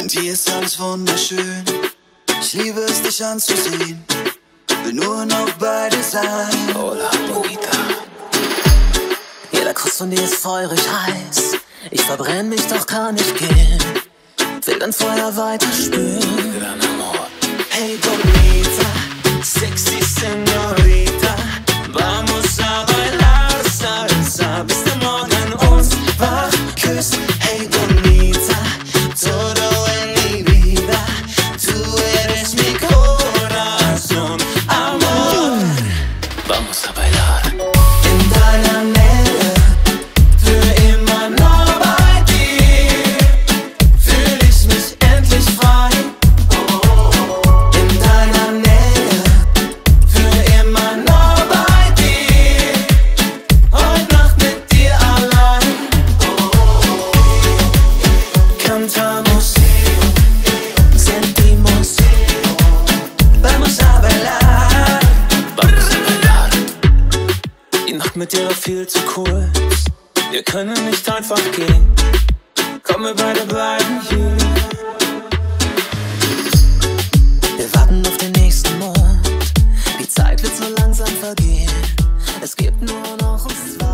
An dir ist alles wunderschön. Ich liebe es, dich anzusehen. Will nur noch bei dir sein. Hola, bonita. Jeder Kuss von dir ist feurig heiß. Ich verbrenn mich, doch kann nicht gehen. Will dein Feuer weiter spüren. sabahlar Die Nacht mit dir war viel zu kurz. Wir können nicht einfach gehen. Komm, wir beide bleiben hier. Wir warten auf den nächsten Mond. Die Zeit wird so langsam vergehen. Es gibt nur noch uns zwei.